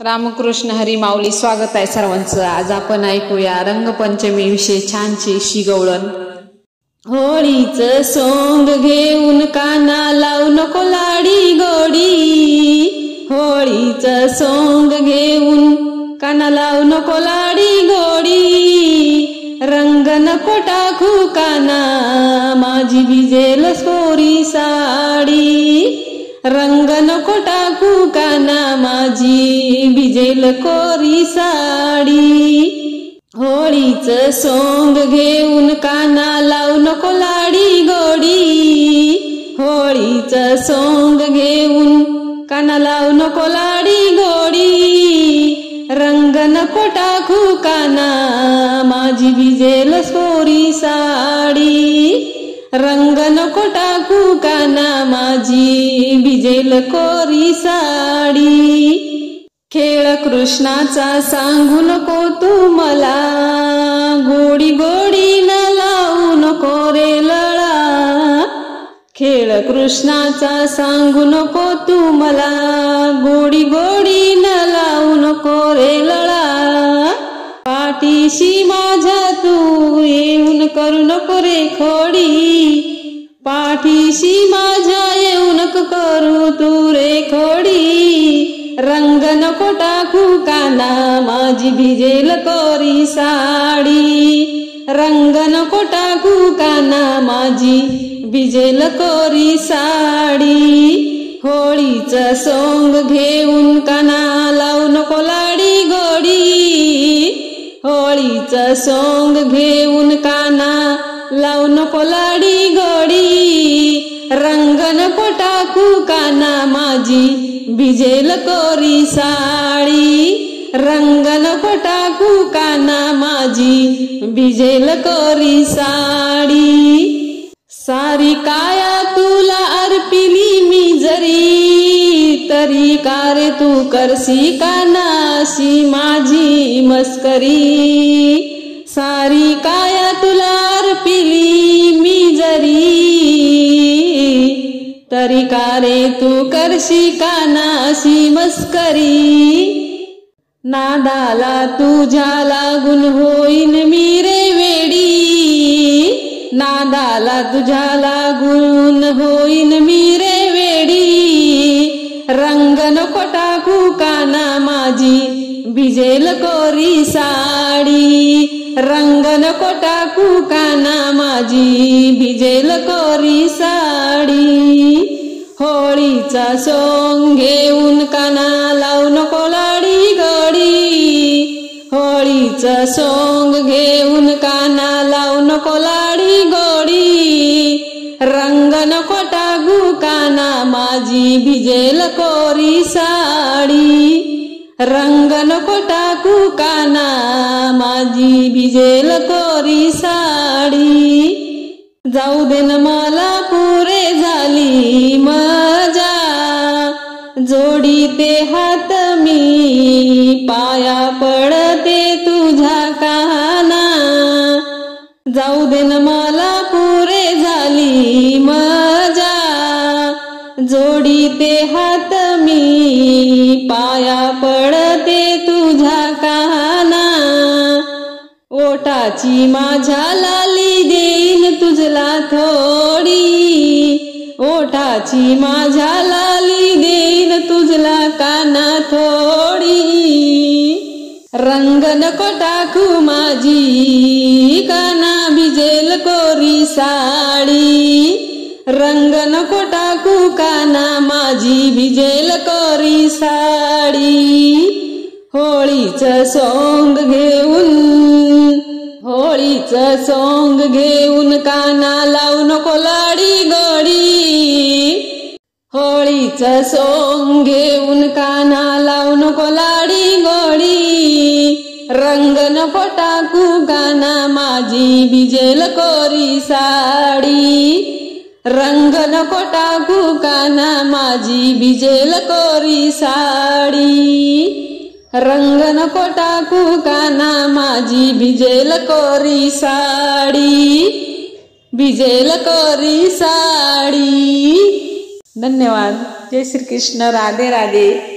रामकृष्ण हरी माऊली स्वागत आहे सर्वांचं. आज आपण ऐकूया रंगपंचमी विषयी छानशी शिगवळण. होळीच सोंग घेऊन काना लावू नको लाडी गोडी. होळीच सोंग घेऊन काना लावू नको लाडी गोडी. रंग नको टाकू काना माझी भिजेल सोरी साडी. रंग नको टाकू काना माझी भिजेल कोरी साडी. होळीच सोंग घेऊन काना लावू नको लाडी गोडी. होळीच सोंग घेऊन काना लावू नको लाडी गोडी. रंग नको टाकू काना माझी भिजेल सोरी साडी. रंग नको टाकू काना माझी भिजेल कोरी साडी. खेळ कृष्णाचा सांगू नको तू मला. गोडी गोडी न लावू नको रे लळा. खेळ कृष्णाचा सांगू नको तू मला. गोडी गोडी न लावू नको रे लळा. पाठीशी माझ्या तू येऊन करू नको रे खोडी. पाठीशी माझ्या रंग नको टाकू काना माझी भिजेल कोरी साडी. रंग नको टाकू काना माझी भिजेल कोरी साडी. होळीचं सोंग घेऊन काना लावू नको लाडी गोडी. होळीचं सोंग घेऊन काना लावू नको लाडी गोडी. रंग टाकू काना माझी भिजेल कोरी साडी. रंग नको टाकू काना माझी भिजेल कोरी साडी. सारी काया तुला अर्पिली मी जरी तरी कारे तू करसी कानाशी माझी मस्करी? सारी काया तुला अर्पिली मी जरी तरी का रे तू करशी कानाशी मस्करी? नादाला तुझ्या लागून होईन मी रे वेडी. नादाला तुझ्या लागून होईन मी रे वेडी. रंग नको टाकू काना माझी भिजेल कोरी साडी. रंग नको टाकू काना माझी भिजेल कोरी साडी. होळीचा सोंग घेऊन काना लावू नको लाडी गडी. होळीचा सोंग घेऊन काना लावू नको लाडी गोडी. रंग नको टाकू काना माझी भिजेल कोरी साडी. रंग नको टाकू काना माझी भिजेल कोरी साडी. जाऊ दे न मला पुरे झाली मजा जोडी ते हात मी पाया पडते पाया पडते तुझ्या काना. ओटाची माझ्या लाली देईन तुझला थोडी. ओटाची माझ्या लाली देईन तुझला काना थोडी. रंग नको टाकू माझी काना भिजेल कोरी साडी. रंग नको टाकू काना माझी भिजेल कोरी साडी. होळीच सोंग घेऊन होळीच सोंग घेऊन काना लावू नको लाडी गोडी. होळीच सोंग घेऊन काना लावू नको लाडी गोडी. रंग नको टाकू काना माझी भिजेल कोरी साडी. रंग नको टाकू काना माझी भिजेल कोरी साडी. रंग नको टाकू काना माझी भिजेल कोरी साडी. भिजेल कोरी साडी. धन्यवाद. जय श्री कृष्ण राधे राधे.